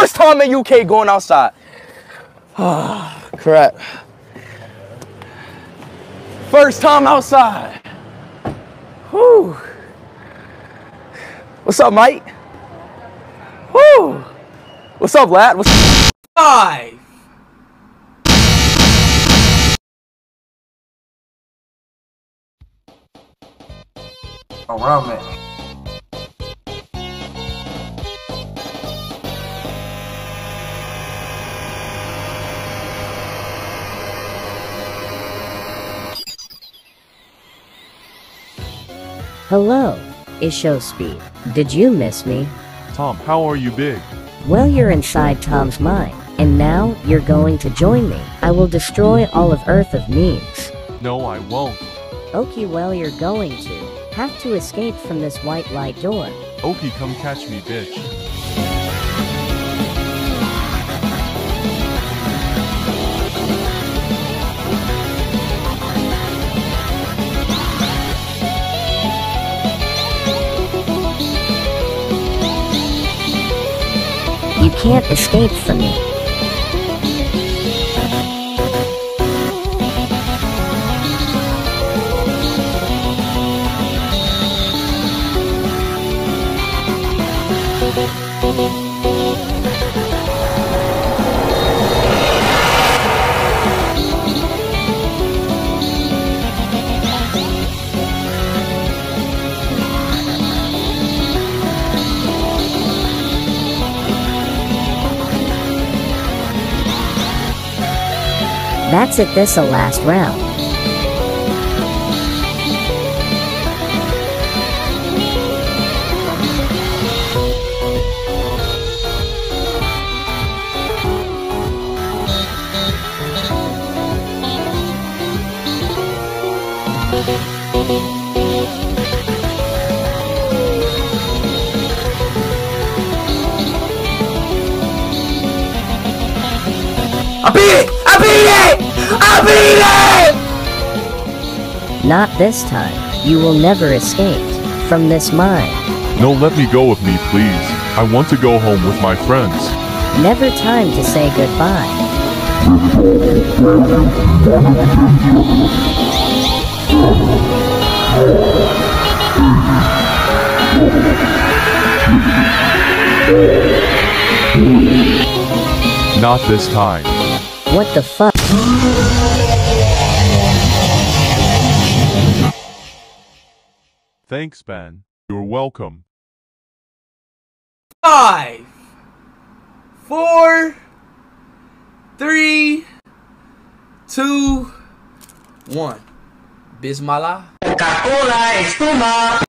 First time in UK going outside. Ah, crap. First time outside. Whew. What's up, Mike? Whew. What's up, lad? What's Five. Around me. Hello, IShowSpeed. Did you miss me? Tom, how are you big? Well, you're inside Tom's mind, and now you're going to join me. I will destroy all of Earth of memes. No, I won't. Okay, well, you're going to have to escape from this white light door. Oki, come catch me, bitch. Can't escape from me. That's it this a last round. I beat it! I beat it! I beat it! Not this time. You will never escape from this mine. No, let me go with me, please. I want to go home with my friends. Never time to say goodbye. Not this time. What the fuck? Thanks, Ben. You're welcome. Five, four, three, two, one. Bismillah. Coca-Cola, espuma.